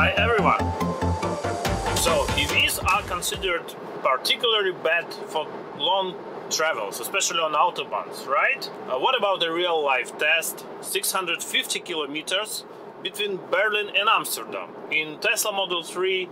Hi everyone! So EVs are considered particularly bad for long travels, especially on autobahns, right? Uh, what about the real life test? 650 kilometers between Berlin and Amsterdam in Tesla Model 3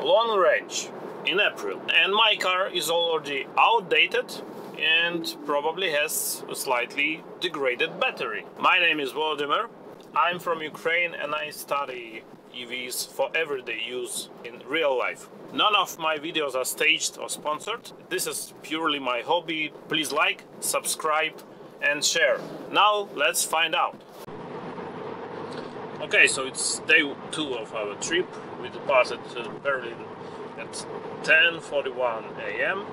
long range in April. And my car is already outdated and probably has a slightly degraded battery. My name is Volodymyr. I'm from Ukraine and I study EVs for everyday use in real life. None of my videos are staged or sponsored. This is purely my hobby. Please like, subscribe and share. Now let's find out. Okay, so it's day two of our trip. We departed uh, Berlin at 10:41 a.m.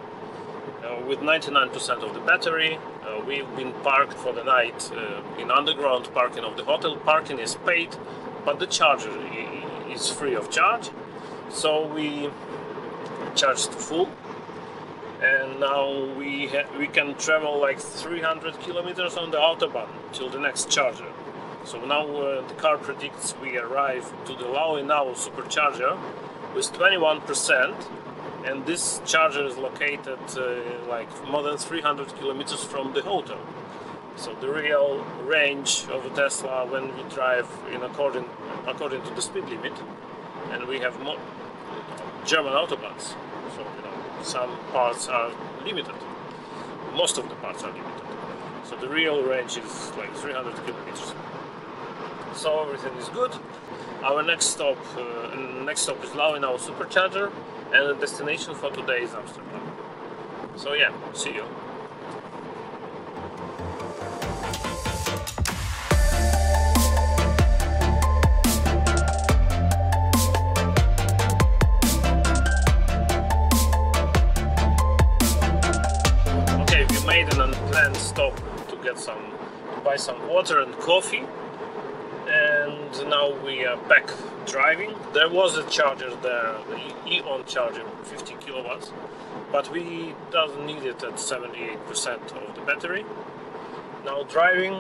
Uh, with 99% of the battery. Uh, we've been parked for the night uh, in underground parking of the hotel. Parking is paid, but the charger is free of charge. So we charged full, and now we we can travel like 300 kilometers on the autobahn till the next charger. So now uh, the car predicts we arrive to the Lauenau supercharger with 21% and this charger is located uh, like more than 300 kilometers from the hotel. So the real range of a Tesla when we drive in according according to the speed limit, and we have more German autobahns. So you know some parts are limited. Most of the parts are limited. So the real range is like 300 kilometers. So everything is good. Our next stop, uh, next stop is Lauenau Supercharger, and the destination for today is Amsterdam. So yeah, see you. Water and coffee and now we are back driving. There was a charger there, the E.ON charger, 50 kilowatts, but we doesn't need it at 78% of the battery. Now driving,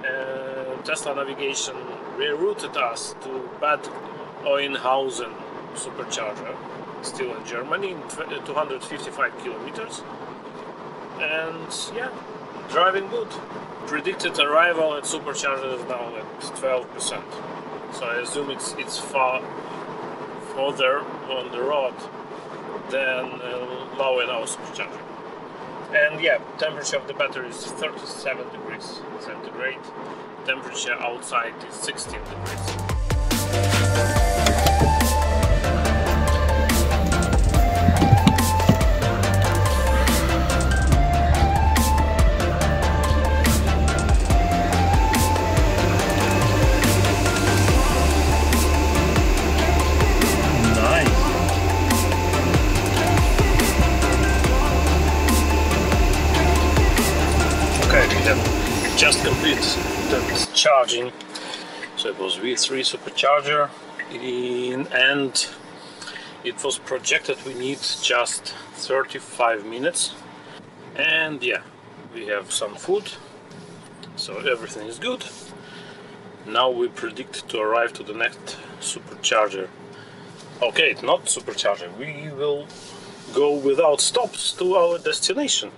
uh, Tesla Navigation rerouted us to Bad Oeynhausen supercharger, still in Germany, in 255 kilometers. And yeah, driving good predicted arrival at supercharger is now at 12%. So I assume it's it's far further on the road than uh, Lauenau supercharger. And yeah, temperature of the battery is 37 degrees centigrade. Temperature outside is 16 degrees. Just complete the charging. So it was V3 supercharger in, and it was projected we need just 35 minutes. And yeah we have some food. So everything is good. Now we predict to arrive to the next supercharger. Okay not supercharger. We will go without stops to our destination.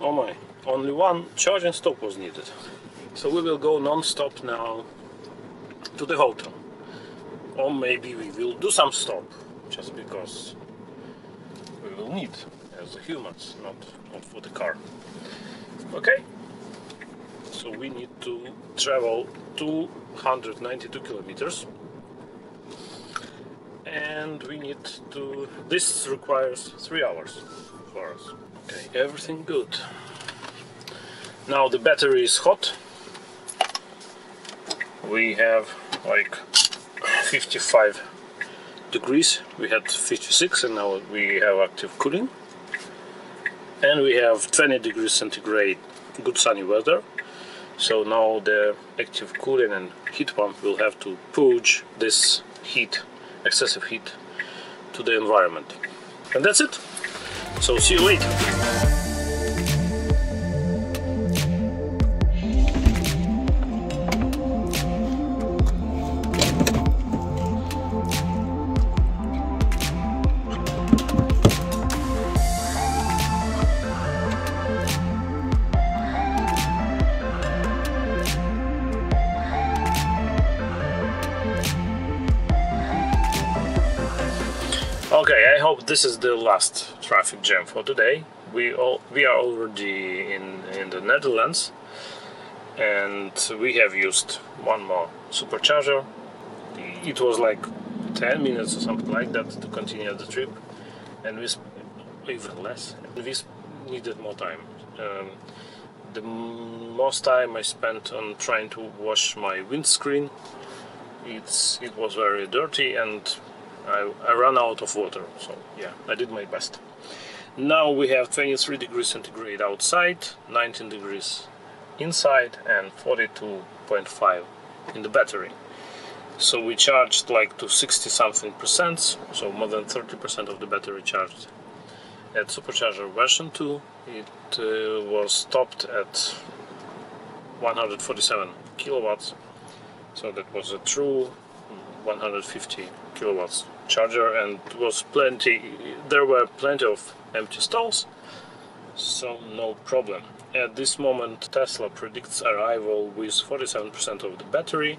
Oh my only one charging stop was needed. So we will go non-stop now to the hotel. Or maybe we will do some stop, just because we will need as humans, not, not for the car. Okay? So we need to travel 292 kilometers and we need to this requires three hours for us okay everything good now the battery is hot. We have like 55 degrees. We had 56 and now we have active cooling. And we have 20 degrees centigrade good sunny weather. So now the active cooling and heat pump will have to purge this heat excessive heat to the environment. And that's it. So see you later now this is the last traffic jam for today. We all we are already in in the Netherlands, and we have used one more supercharger. It was like 10 minutes or something like that to continue the trip, and we even less. We needed more time. Um, the most time I spent on trying to wash my windscreen. It's it was very dirty and I, I ran out of water. So yeah, I did my best. Now we have 23 degrees centigrade outside, 19 degrees inside, and 42.5 in the battery. So we charged like to 60 something percent, so more than 30 percent of the battery charged. At supercharger version 2, it uh, was stopped at 147 kilowatts, so that was a true 150 kilowatts charger, and was plenty. There were plenty of empty stalls, so no problem. At this moment, Tesla predicts arrival with 47% of the battery.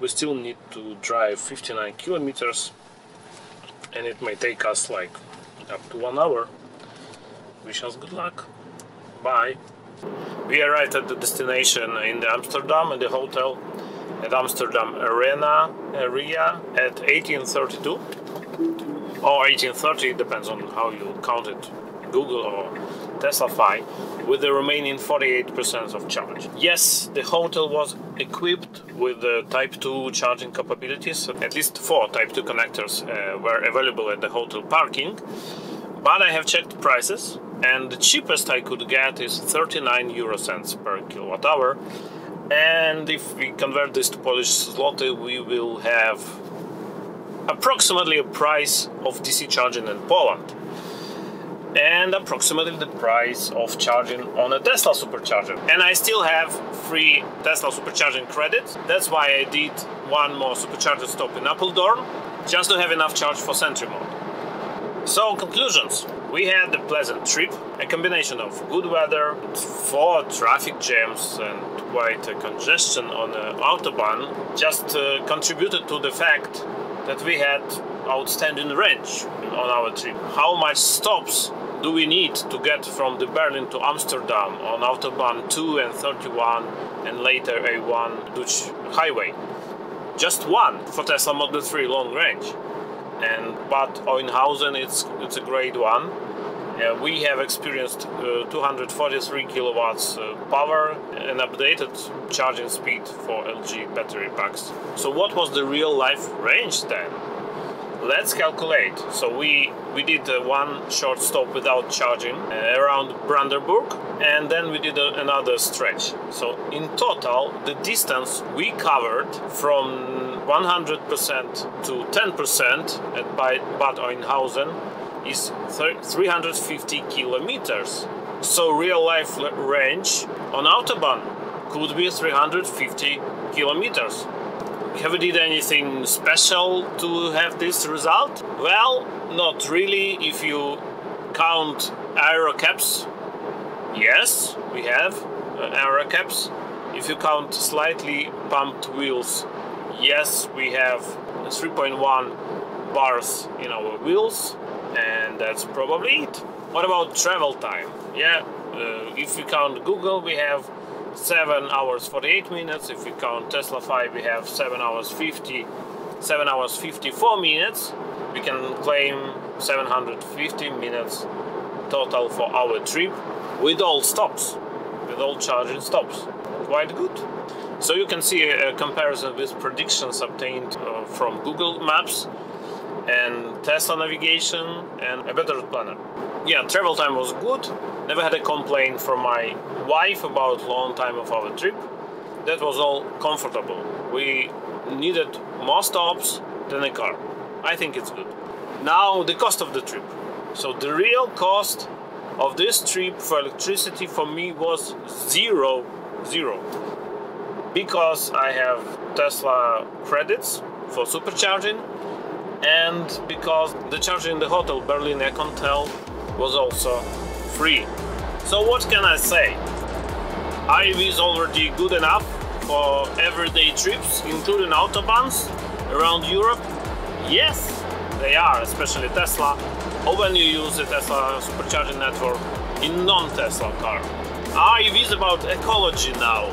We still need to drive 59 kilometers, and it may take us like up to one hour. Wish us good luck. Bye. We arrived at the destination in the Amsterdam in the hotel at Amsterdam Arena area at 1832 or 1830 depends on how you count it Google or TeslaFi with the remaining 48% of charge. Yes, the hotel was equipped with the Type 2 charging capabilities. At least four Type 2 connectors uh, were available at the hotel parking. But I have checked prices, and the cheapest I could get is 39 euro cents per kilowatt hour. And if we convert this to Polish zloty, we will have approximately a price of DC charging in Poland and approximately the price of charging on a Tesla supercharger. And I still have free Tesla supercharging credits. That's why I did one more supercharger stop in Apeldoorn, just to have enough charge for Sentry mode. So, conclusions. We had a pleasant trip, a combination of good weather, four traffic jams, and quite a congestion on the autobahn just uh, contributed to the fact that we had outstanding range on our trip. How much stops do we need to get from the Berlin to Amsterdam on Autobahn 2 and 31 and later A1 Dutch highway? Just one for Tesla Model 3 long range. And Bad Oeynhausen it's it's a great one. Uh, we have experienced uh, 243 kilowatts uh, power and updated charging speed for LG battery packs. So what was the real life range then? let's calculate. So we we did uh, one short stop without charging uh, around Brandenburg, and then we did another stretch. So in total, the distance we covered from 100% to 10% at Bad Oeynhausen is 350 kilometers. So real life range on autobahn could be 350 kilometers have we did anything special to have this result? Well, not really. If you count aero caps, yes, we have uh, caps. If you count slightly pumped wheels, yes, we have 3.1 bars in our wheels, and that's probably it. What about travel time? Yeah, uh, if you count Google, we have 7 hours 48 minutes. If we count TeslaFi, we have 7 hours 50, 7 hours 54 minutes. We can claim 750 minutes total for our trip with all stops, with all charging stops. Quite good. So you can see a, comparison with predictions obtained uh, from Google Maps and Tesla navigation and a better planner. Yeah, travel time was good. Never had a complaint from my wife about long time of our trip. That was all comfortable. We needed more stops than a car. I think it's good. Now the cost of the trip. So the real cost of this trip for electricity for me was zero, zero. Because I have Tesla credits for supercharging and because the charging in the hotel Berlin Econtel was also free. So what can I say? EV is already good enough for everyday trips, including autobahns around Europe. Yes, they are, especially Tesla. or when you use the Tesla supercharging network in non-Tesla car. Are is about ecology now?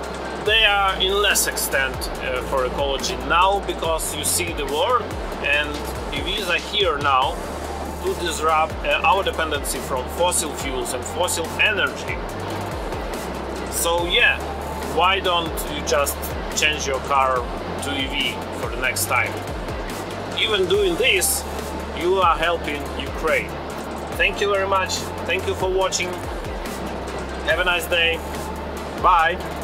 They are in less extent uh, for ecology now because you see the world and EVs are here now to disrupt uh, our dependency from fossil fuels and fossil energy. So yeah, why don't you just change your car to EV for the next time? Even doing this, you are helping Ukraine. Thank you very much. Thank you for watching. Have a nice day. Bye.